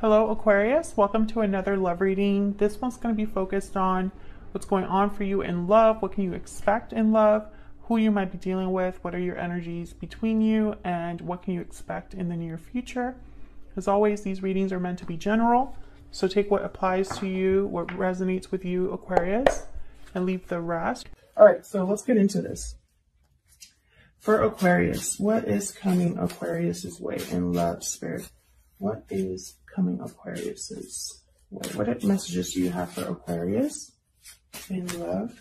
Hello, Aquarius. Welcome to another love reading. This one's going to be focused on what's going on for you in love, what can you expect in love, who you might be dealing with, what are your energies between you, and what can you expect in the near future. As always, these readings are meant to be general, so take what applies to you, what resonates with you, Aquarius, and leave the rest. All right, so let's get into this. For Aquarius, what is coming Aquarius's way in love, spirit? What is coming Aquarius's way? What messages do you have for Aquarius in love?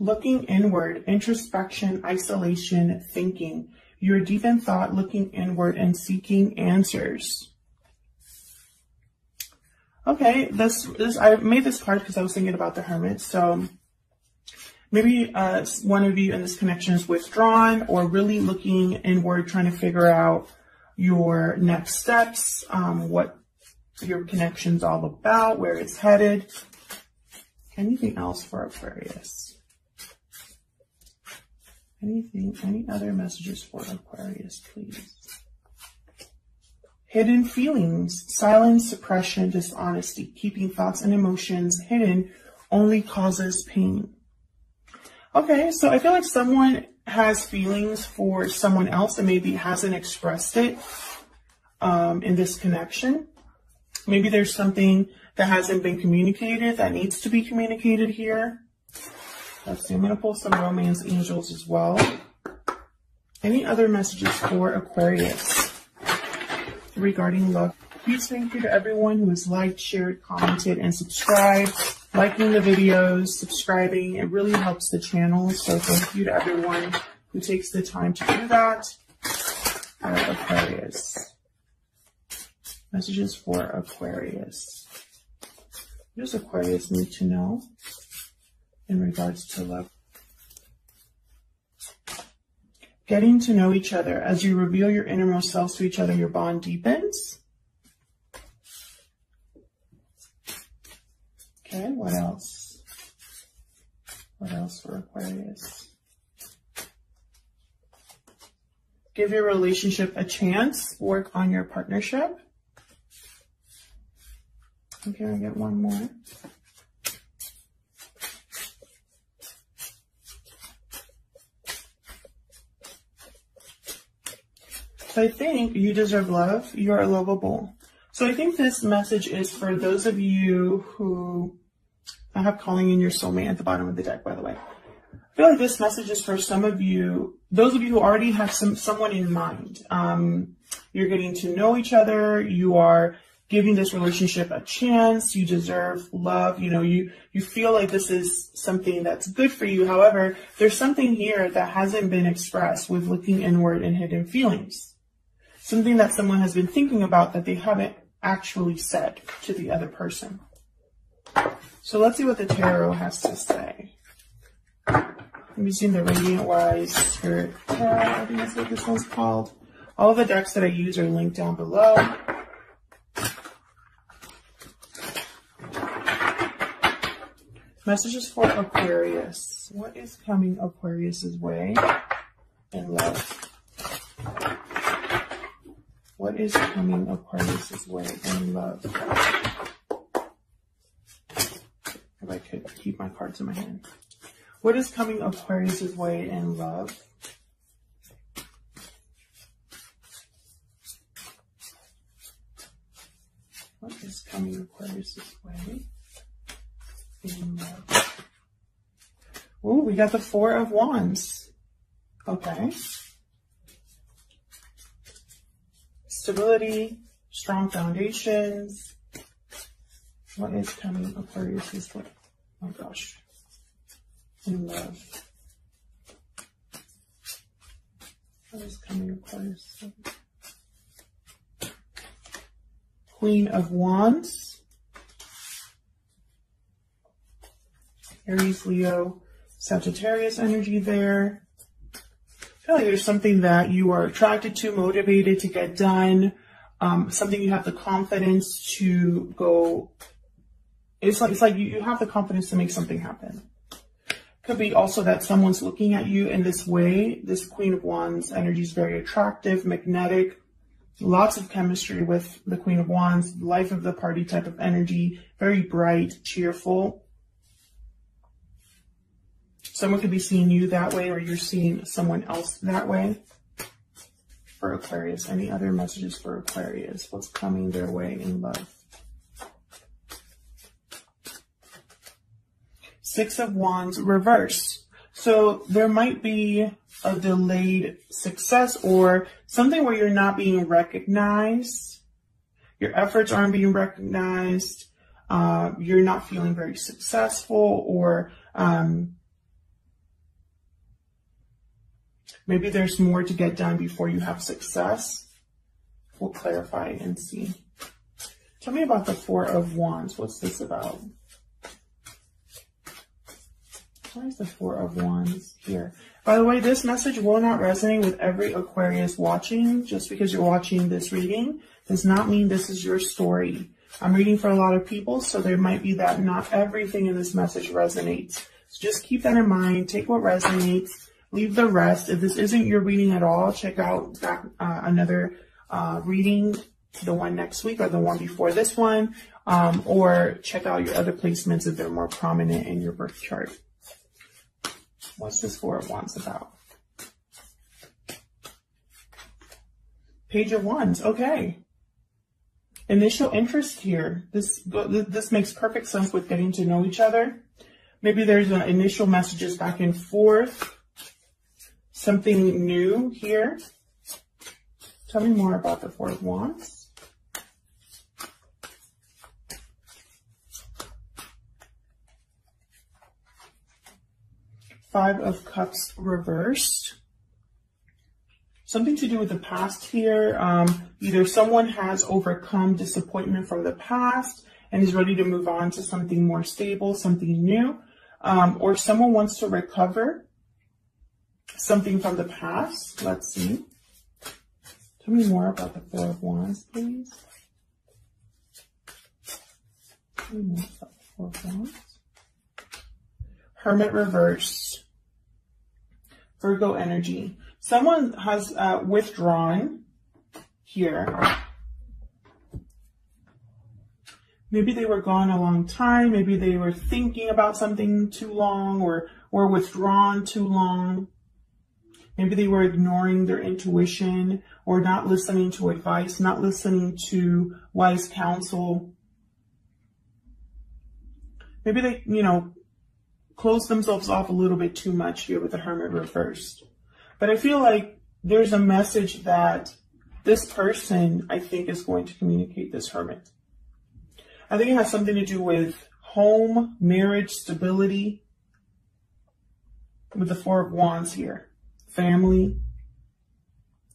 Looking inward, introspection, isolation, thinking. You're deep in thought, looking inward and seeking answers. Okay, this, this I made this card because I was thinking about the hermit. So maybe uh, one of you in this connection is withdrawn or really looking inward, trying to figure out your next steps, um, what your connection's all about, where it's headed. Anything else for Aquarius? Anything, any other messages for Aquarius, please? Hidden feelings, silence, suppression, dishonesty, keeping thoughts and emotions hidden only causes pain. Okay, so I feel like someone has feelings for someone else and maybe hasn't expressed it um, in this connection. Maybe there's something that hasn't been communicated that needs to be communicated here. Let's see, I'm going to pull some romance angels as well. Any other messages for Aquarius regarding love? Huge thank you to everyone who has liked, shared, commented, and subscribed liking the videos, subscribing. It really helps the channel. So thank you to everyone who takes the time to do that. Uh, Aquarius. Messages for Aquarius. What does Aquarius need to know in regards to love? Getting to know each other. As you reveal your innermost selves to each other, your bond deepens. Okay, what else? What else for Aquarius? Give your relationship a chance. Work on your partnership. Okay, I get one more. So I think you deserve love. You are lovable. So I think this message is for those of you who I have calling in your soulmate at the bottom of the deck, by the way. I feel like this message is for some of you, those of you who already have some someone in mind. Um, you're getting to know each other. You are giving this relationship a chance. You deserve love. You know, you, you feel like this is something that's good for you. However, there's something here that hasn't been expressed with looking inward and hidden feelings. Something that someone has been thinking about that they haven't actually said to the other person. So let's see what the tarot has to say. I'm using the Radiant Wise Spirit Tarot. I think that's what this one's called. All the decks that I use are linked down below. Messages for Aquarius. What is coming Aquarius's way in love? What is coming Aquarius's way in love? If I could keep my cards in my hand. What is coming Aquarius's way in love? What is coming Aquarius's way in love? Oh, we got the Four of Wands. Okay. Stability, strong foundations, what is coming Aquarius way? Oh gosh. In love. What is coming Aquarius? Queen of Wands. Aries, Leo, Sagittarius energy there. I feel like there's something that you are attracted to, motivated to get done, um, something you have the confidence to go it's like it's like you, you have the confidence to make something happen. Could be also that someone's looking at you in this way. This Queen of Wands energy is very attractive, magnetic, lots of chemistry with the Queen of Wands, life of the party type of energy, very bright, cheerful. Someone could be seeing you that way or you're seeing someone else that way. For Aquarius, any other messages for Aquarius? What's coming their way in love? Six of Wands reverse. So there might be a delayed success or something where you're not being recognized. Your efforts aren't being recognized. Uh, you're not feeling very successful or um, maybe there's more to get done before you have success. We'll clarify and see. Tell me about the Four of Wands. What's this about? Why is the Four of Wands here? By the way, this message will not resonate with every Aquarius watching. Just because you're watching this reading does not mean this is your story. I'm reading for a lot of people, so there might be that not everything in this message resonates. So just keep that in mind. Take what resonates. Leave the rest. If this isn't your reading at all, check out that, uh, another uh, reading, the one next week or the one before this one, um, or check out your other placements if they're more prominent in your birth chart. What's this Four of Wands about? Page of Wands, okay. Initial interest here. This, this makes perfect sense with getting to know each other. Maybe there's an initial messages back and forth. Something new here. Tell me more about the Four of Wands. Five of Cups reversed. Something to do with the past here. Um, either someone has overcome disappointment from the past and is ready to move on to something more stable, something new, um, or someone wants to recover something from the past. Let's see. Tell me more about the Four of Wands, please. Tell me more about the Four of Wands. Hermit reverse. Virgo energy. Someone has uh, withdrawn here. Maybe they were gone a long time. Maybe they were thinking about something too long or, or withdrawn too long. Maybe they were ignoring their intuition or not listening to advice, not listening to wise counsel. Maybe they, you know, close themselves off a little bit too much here with the hermit reversed. But I feel like there's a message that this person, I think, is going to communicate this hermit. I think it has something to do with home, marriage, stability, with the Four of Wands here, family.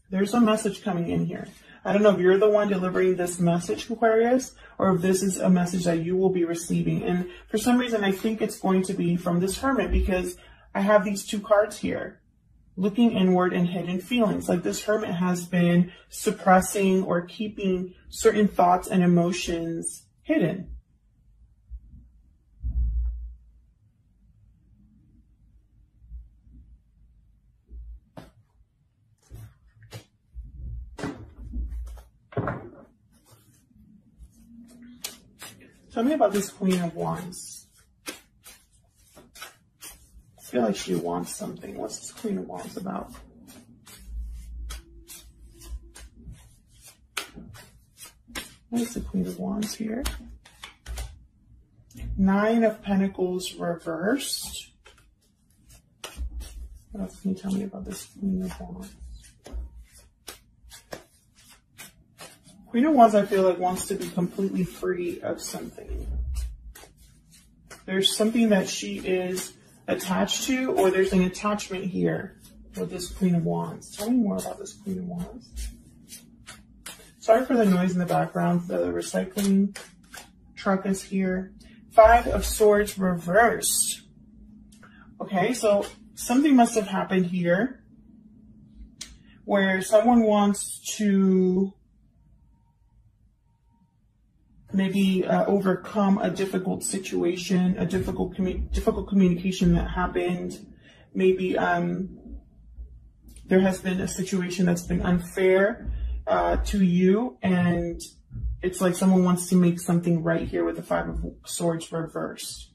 There's a message coming in here. I don't know if you're the one delivering this message, Aquarius, or if this is a message that you will be receiving. And for some reason, I think it's going to be from this hermit because I have these two cards here. Looking inward and hidden feelings. Like this hermit has been suppressing or keeping certain thoughts and emotions hidden. Tell me about this Queen of Wands. I feel like she wants something. What's this Queen of Wands about? What is the Queen of Wands here? Nine of Pentacles reversed. What else can you tell me about this Queen of Wands? Queen of Wands, I feel like, wants to be completely free of something. There's something that she is attached to, or there's an attachment here with this Queen of Wands. Tell me more about this Queen of Wands. Sorry for the noise in the background. The recycling truck is here. Five of Swords reversed. Okay, so something must have happened here where someone wants to maybe uh, overcome a difficult situation, a difficult commu- difficult communication that happened. Maybe um, there has been a situation that's been unfair uh, to you, and it's like someone wants to make something right here with the Five of Swords reversed.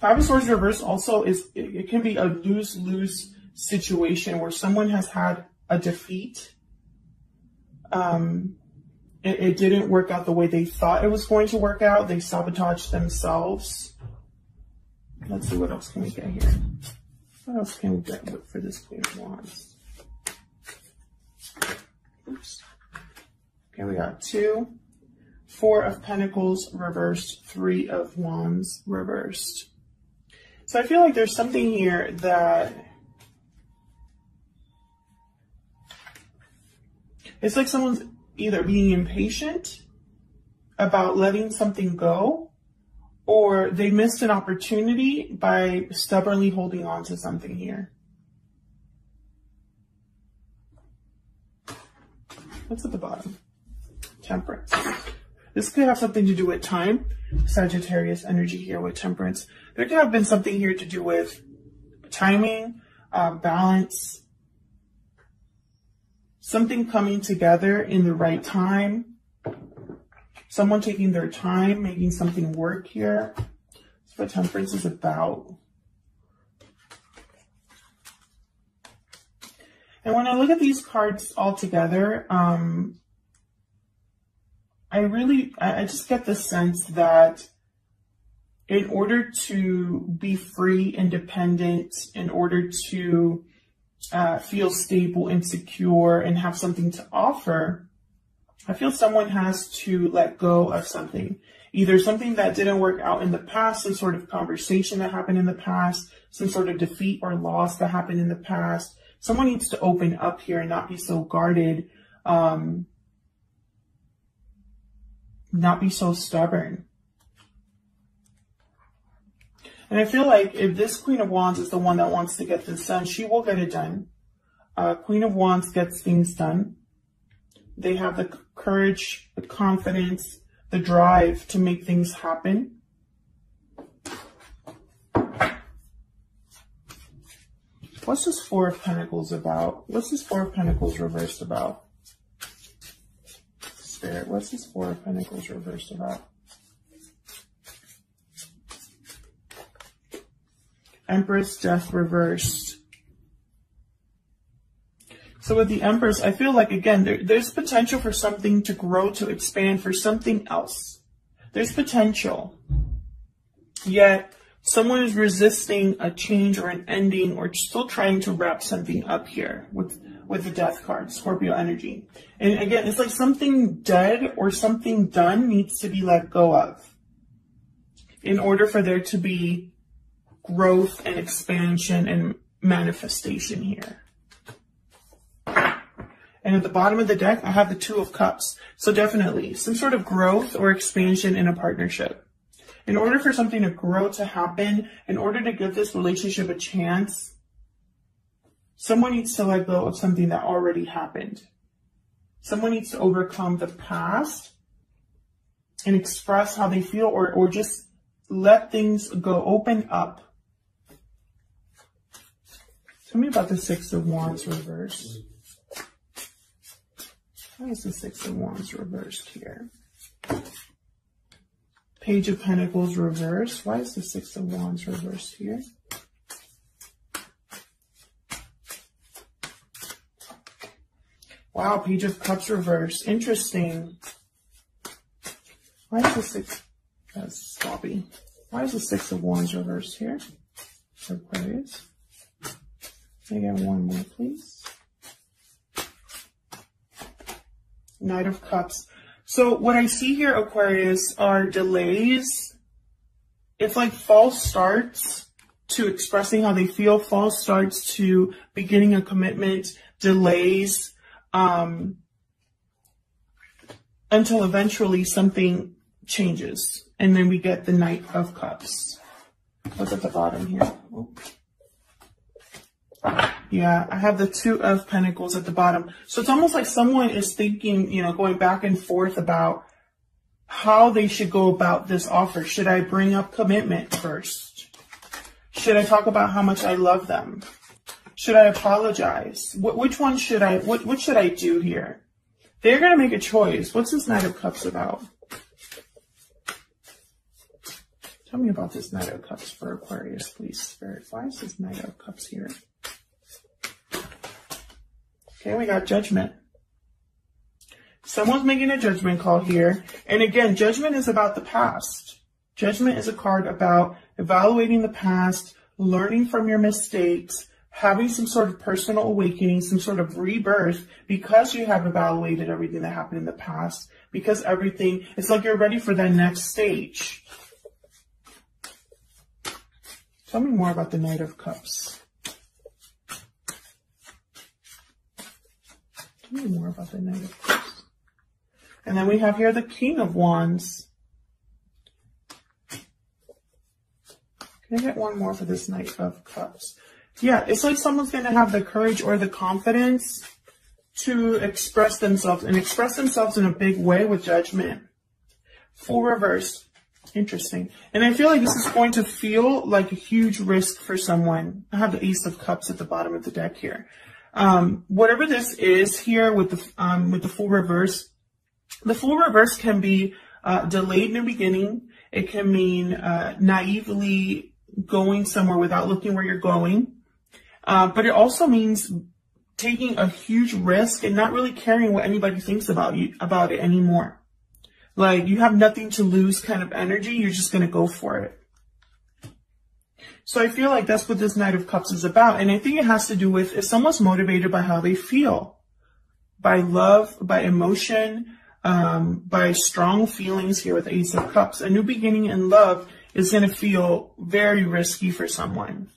Five of Swords reversed also is it, it can be a lose lose situation where someone has had a defeat. Um, it, it didn't work out the way they thought it was going to work out. They sabotaged themselves. Let's see what else can we get here. What else can we get for this Queen of Wands? Oops. Okay, we got two, four of Pentacles reversed, three of Wands reversed. So I feel like there's something here that it's like someone's either being impatient about letting something go or they missed an opportunity by stubbornly holding on to something here. What's at the bottom? Temperance. This could have something to do with time. Sagittarius energy here with temperance. There could have been something here to do with timing, uh, balance, something coming together in the right time, someone taking their time, making something work here. That's what temperance is about. And when I look at these cards all together, um, I really, I just get the sense that in order to be free, independent, in order to uh, feel stable and secure and have something to offer, I feel someone has to let go of something. Either something that didn't work out in the past, some sort of conversation that happened in the past, some sort of defeat or loss that happened in the past. Someone needs to open up here and not be so guarded, um, not be so stubborn. And I feel like if this Queen of Wands is the one that wants to get this done, she will get it done. Uh, Queen of Wands gets things done. They have the courage, the confidence, the drive to make things happen. What's this Four of Pentacles about? What's this Four of Pentacles reversed about? Spirit, what's this Four of Pentacles reversed about? Empress Death reversed. So with the Empress, I feel like, again, there, there's potential for something to grow, to expand, for something else. There's potential. Yet, someone is resisting a change or an ending or still trying to wrap something up here with, with the Death card, Scorpio energy. And again, it's like something dead or something done needs to be let go of in order for there to be growth and expansion and manifestation here. And at the bottom of the deck, I have the Two of Cups. So definitely some sort of growth or expansion in a partnership. In order for something to grow to happen, in order to give this relationship a chance, someone needs to let go of something that already happened. Someone needs to overcome the past and express how they feel or, or just let things go open up Tell me about the Six of Wands reversed. Why is the Six of Wands reversed here? Page of Pentacles reversed. Why is the Six of Wands reversed here? Wow, Page of Cups reversed. Interesting. Why is the Six... That's sloppy. Why is the Six of Wands reversed here? Aquarius. I got one more, please. Knight of Cups. So what I see here, Aquarius, are delays. It's like false starts to expressing how they feel, false starts to beginning a commitment, delays, um, until eventually something changes. And then we get the Knight of Cups. What's at the bottom here? Yeah, I have the two of pentacles at the bottom. So it's almost like someone is thinking, you know, going back and forth about how they should go about this offer. Should I bring up commitment first? Should I talk about how much I love them? Should I apologize? Wh- which one should I, what, what should I do here? They're going to make a choice. What's this Knight of Cups about? Tell me about this Knight of Cups for Aquarius, please, Spirit. Why is this Knight of Cups here? Okay, we got Judgment. Someone's making a judgment call here. And again, judgment is about the past. Judgment is a card about evaluating the past, learning from your mistakes, having some sort of personal awakening, some sort of rebirth because you have evaluated everything that happened in the past, because everything, it's like you're ready for that next stage. Tell me more about the Knight of Cups. Tell me more about the Knight of Cups. And then we have here the King of Wands. Can I get one more for this Knight of Cups? Yeah, it's like someone's going to have the courage or the confidence to express themselves and express themselves in a big way with judgment. Fool reverse. Interesting. And I feel like this is going to feel like a huge risk for someone. I have the Ace of Cups at the bottom of the deck here. Um, whatever this is here with the, um, with the fool reverse, the fool reverse can be uh, delayed in the beginning. It can mean uh, naively going somewhere without looking where you're going. Uh, but it also means taking a huge risk and not really caring what anybody thinks about you, about it anymore. Like you have nothing to lose kind of energy. You're just going to go for it. So I feel like that's what this Knight of Cups is about. And I think it has to do with if someone's motivated by how they feel, by love, by emotion, um, by strong feelings here with Ace of Cups. A new beginning in love is going to feel very risky for someone.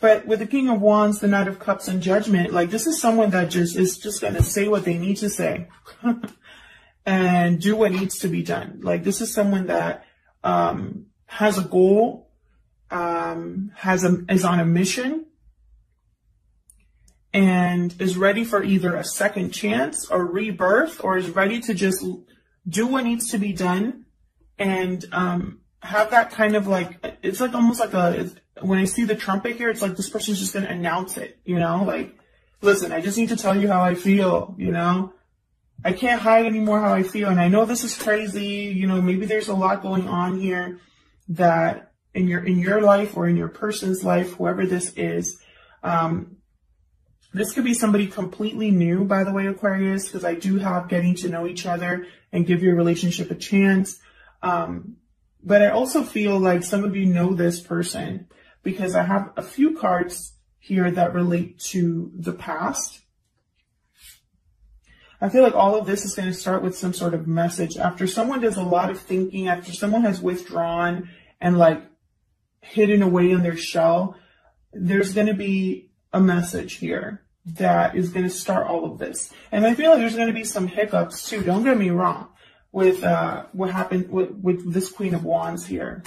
But with the King of Wands, the Knight of Cups, and Judgment, like this is someone that just is just going to say what they need to say and do what needs to be done. Like this is someone that um, has a goal, um, has a is on a mission, and is ready for either a second chance or rebirth, or is ready to just do what needs to be done and um, have that kind of like it's like almost like a when I see the trumpet here, it's like this person's just going to announce it, you know, like, listen, I just need to tell you how I feel, you know, I can't hide anymore how I feel. And I know this is crazy, you know, maybe there's a lot going on here that in your, in your life or in your person's life, whoever this is, um, this could be somebody completely new, by the way, Aquarius, because I do have getting to know each other and give your relationship a chance. Um, but I also feel like some of you know this person because I have a few cards here that relate to the past. I feel like all of this is going to start with some sort of message. After someone does a lot of thinking, after someone has withdrawn and like hidden away in their shell, there's going to be a message here that is going to start all of this. And I feel like there's going to be some hiccups too. Don't get me wrong with uh, what happened with, with this Queen of Wands here.